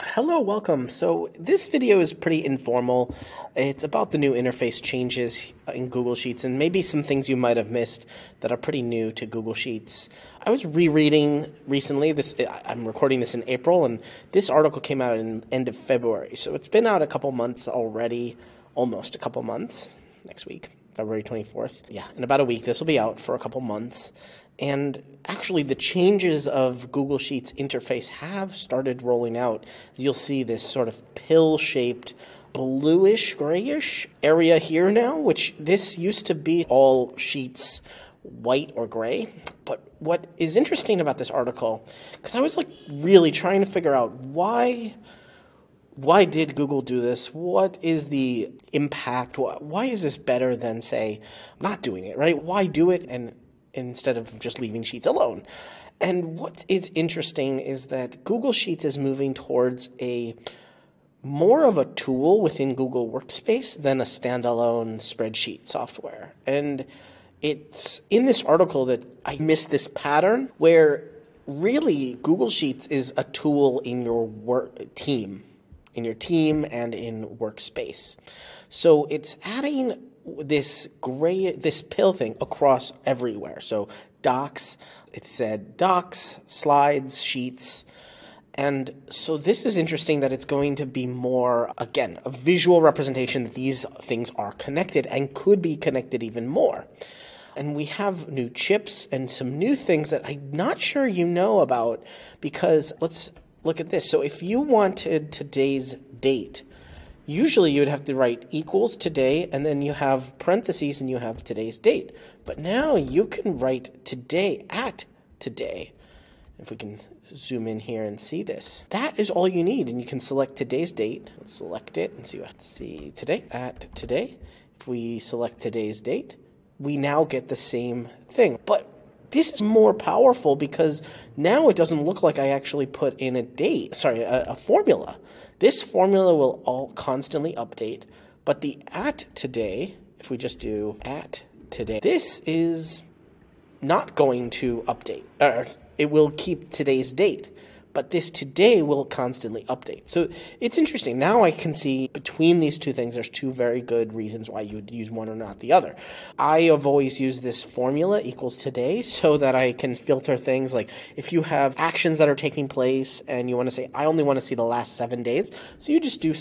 Hello, welcome. So this video is pretty informal. It's about the new interface changes in Google Sheets and maybe some things you might have missed that are pretty new to Google Sheets. I was rereading recently. This I'm recording this in April, and this article came out in end of February. So it's been out a couple months already, almost a couple months. Next week, February 24th. Yeah, in about a week, this will be out for a couple months. And actually, the changes of Google Sheets interface have started rolling out. You'll see this sort of pill shaped bluish grayish area here now, which this used to be all sheets white or gray. But what is interesting about this article, because I was like really trying to figure out why why did Google do this? What is the impact? Why is this better than say not doing it, right? Why do it and instead of just leaving Sheets alone. And what is interesting is that Google Sheets is moving towards a more of a tool within Google Workspace than a standalone spreadsheet software. And it's in this article that I missed this pattern where really Google Sheets is a tool in your work team, in your team and in Workspace. So it's adding this gray this pill thing across everywhere. So docs, it said docs, slides, sheets. And so this is interesting that it's going to be more again, a visual representation that these things are connected and could be connected even more. And we have new chips and some new things that I'm not sure you know about because let's look at this. So if you wanted today's date, Usually you would have to write equals today and then you have parentheses and you have today's date. But now you can write today at today. If we can zoom in here and see this. That is all you need and you can select today's date. Let's select it and see what see today at today. If we select today's date, we now get the same thing. But this is more powerful because now it doesn't look like I actually put in a date, sorry, a, a formula. This formula will all constantly update, but the at today, if we just do at today, this is not going to update. Or it will keep today's date but this today will constantly update. So it's interesting. Now I can see between these two things, there's two very good reasons why you would use one or not the other. I have always used this formula equals today so that I can filter things like if you have actions that are taking place and you want to say, I only want to see the last seven days. So you just do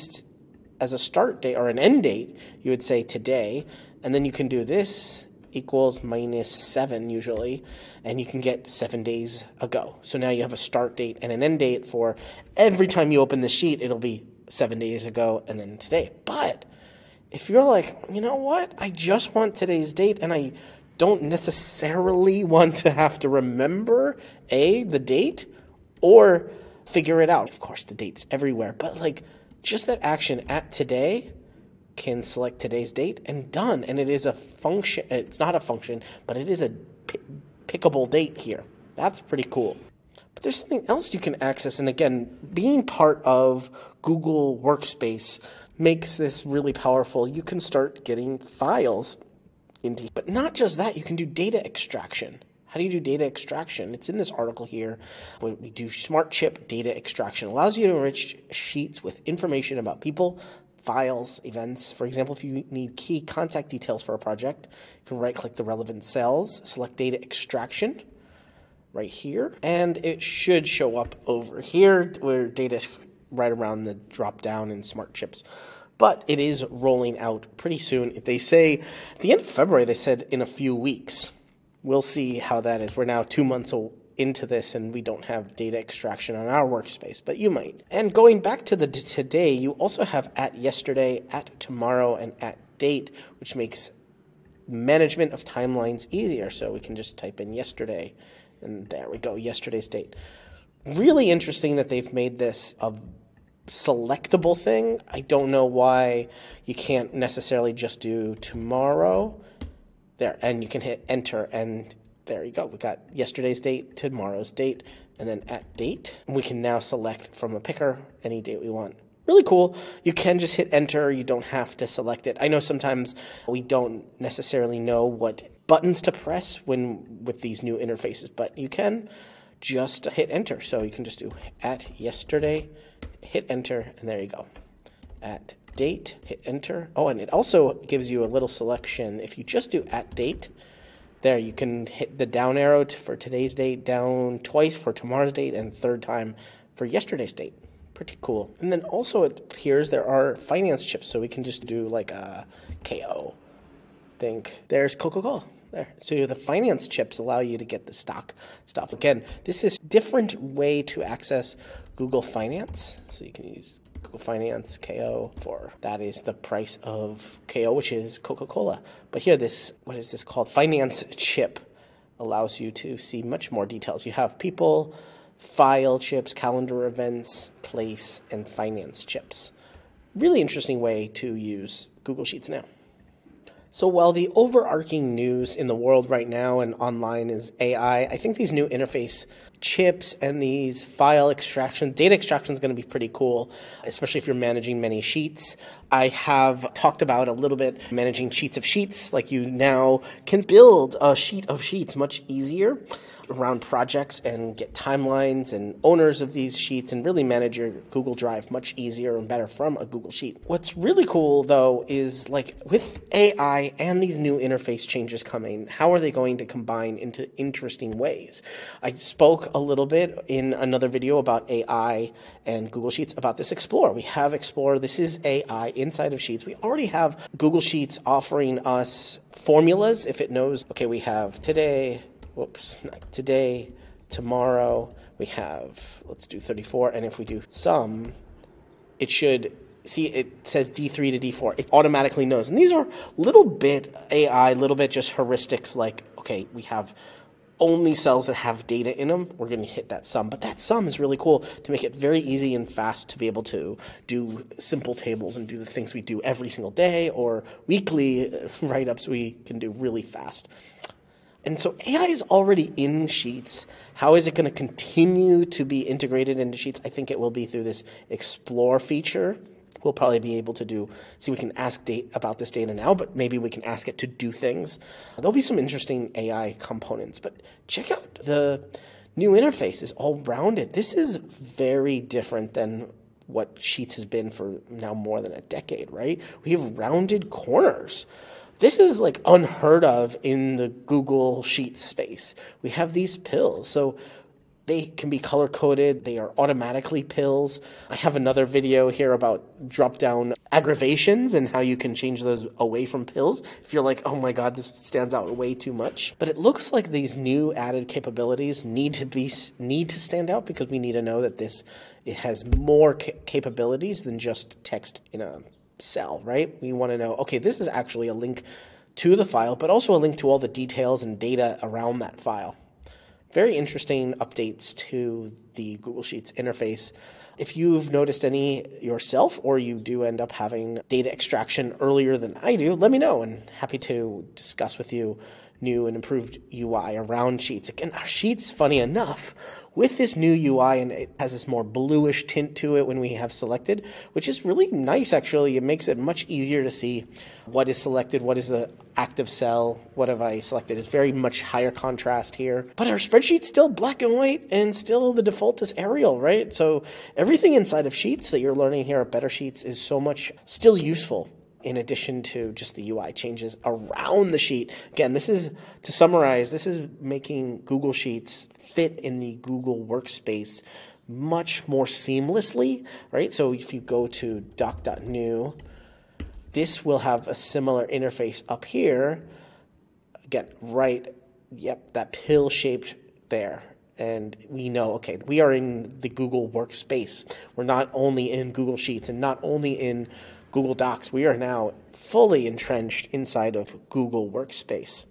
as a start date or an end date, you would say today, and then you can do this equals minus 7 usually, and you can get 7 days ago. So now you have a start date and an end date for every time you open the sheet, it'll be 7 days ago and then today. But if you're like, you know what, I just want today's date and I don't necessarily want to have to remember A, the date, or figure it out. Of course, the date's everywhere, but like just that action at today can select today's date and done. And it is a function, it's not a function, but it is a pickable date here. That's pretty cool. But there's something else you can access. And again, being part of Google Workspace makes this really powerful. You can start getting files into, but not just that, you can do data extraction. How do you do data extraction? It's in this article here. When We do smart chip data extraction. It allows you to enrich sheets with information about people, files, events. For example, if you need key contact details for a project, you can right click the relevant cells, select data extraction right here, and it should show up over here where data is right around the drop down in smart chips. But it is rolling out pretty soon. They say at the end of February, they said in a few weeks. We'll see how that is. We're now two months into this and we don't have data extraction on our workspace, but you might. And going back to the today, you also have at yesterday, at tomorrow, and at date, which makes management of timelines easier. So we can just type in yesterday, and there we go, yesterday's date. Really interesting that they've made this a selectable thing. I don't know why you can't necessarily just do tomorrow there, and you can hit enter and there you go. We got yesterday's date, tomorrow's date, and then at date. We can now select from a picker any date we want. Really cool. You can just hit enter. You don't have to select it. I know sometimes we don't necessarily know what buttons to press when with these new interfaces, but you can just hit enter. So you can just do at yesterday, hit enter, and there you go. At date, hit enter. Oh, and it also gives you a little selection. If you just do at date, there you can hit the down arrow for today's date, down twice for tomorrow's date, and third time for yesterday's date. Pretty cool. And then also it appears there are finance chips, so we can just do like a KO. Think there's Coca Cola. There. So the finance chips allow you to get the stock stuff. Again, this is different way to access Google Finance. So you can use Google Finance KO for that is the price of KO, which is Coca-Cola. But here, this what is this called? Finance chip allows you to see much more details. You have people, file chips, calendar events, place, and finance chips. Really interesting way to use Google Sheets now. So while the overarching news in the world right now and online is AI, I think these new interface chips and these file extraction, data extraction is going to be pretty cool, especially if you're managing many sheets. I have talked about a little bit managing sheets of sheets, like you now can build a sheet of sheets much easier around projects and get timelines and owners of these sheets and really manage your Google Drive much easier and better from a Google Sheet. What's really cool though is like with AI and these new interface changes coming, how are they going to combine into interesting ways? I spoke a little bit in another video about AI and Google Sheets about this Explore. We have Explore. This is AI inside of Sheets. We already have Google Sheets offering us formulas if it knows, okay, we have today, whoops, today, tomorrow, we have, let's do 34, and if we do sum, it should, see, it says D3 to D4. It automatically knows. And these are little bit AI, little bit just heuristics like, okay, we have only cells that have data in them, we're going to hit that sum. But that sum is really cool to make it very easy and fast to be able to do simple tables and do the things we do every single day or weekly write ups we can do really fast. And so AI is already in Sheets. How is it going to continue to be integrated into Sheets? I think it will be through this Explore feature. We'll probably be able to do, see, we can ask date about this data now, but maybe we can ask it to do things. There'll be some interesting AI components, but check out the new interface is all rounded. This is very different than what Sheets has been for now more than a decade, right? We have rounded corners. This is like unheard of in the Google Sheets space. We have these pills. So they can be color coded, they are automatically pills. I have another video here about drop down aggravations and how you can change those away from pills if you're like, oh my god, this stands out way too much. But it looks like these new added capabilities need to be need to stand out because we need to know that this it has more ca- capabilities than just text in a cell, right? We want to know, okay, this is actually a link to the file, but also a link to all the details and data around that file. Very interesting updates to the Google Sheets interface. If you've noticed any yourself or you do end up having data extraction earlier than I do, let me know and happy to discuss with you new and improved UI around Sheets. Again, Sheets, funny enough, with this new UI and it has this more bluish tint to it when we have selected, which is really nice actually. It makes it much easier to see what is selected, what is the active cell, what have I selected. It's very much higher contrast here. But our spreadsheet's still black and white and still the default is Arial, right? So everything inside of Sheets that you're learning here at Better Sheets is so much still useful in addition to just the UI changes around the sheet. Again, this is to summarize, this is making Google Sheets fit in the Google workspace much more seamlessly, right? So if you go to doc.new, this will have a similar interface up here. Again, right, yep, that pill shaped there. And we know, okay, we are in the Google workspace. We're not only in Google Sheets and not only in Google Docs, we are now fully entrenched inside of Google Workspace.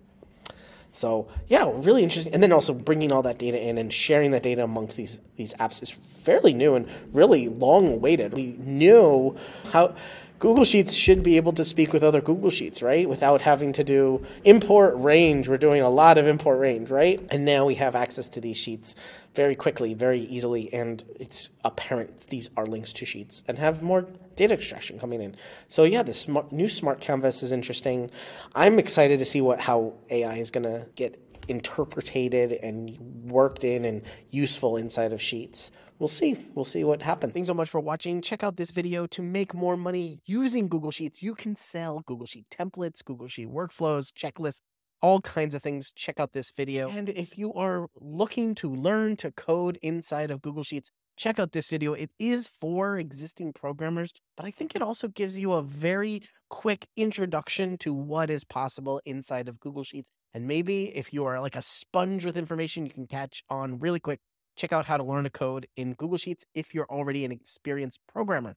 So yeah, really interesting. And then also bringing all that data in and sharing that data amongst these these apps is fairly new and really long awaited. We knew how Google Sheets should be able to speak with other Google Sheets, right? Without having to do import range. We're doing a lot of import range, right? And now we have access to these sheets very quickly, very easily, and it's apparent these are links to sheets and have more data extraction coming in. So yeah, this smart, new smart canvas is interesting. I'm excited to see what how AI is going to get interpreted and worked in and useful inside of sheets we'll see. We'll see what happens. Thanks so much for watching. Check out this video to make more money using Google Sheets. You can sell Google Sheet templates, Google Sheet workflows, checklists, all kinds of things. Check out this video. And if you are looking to learn to code inside of Google Sheets, check out this video. It is for existing programmers, but I think it also gives you a very quick introduction to what is possible inside of Google Sheets. And maybe if you are like a sponge with information, you can catch on really quick. Check out how to learn to code in Google Sheets if you're already an experienced programmer.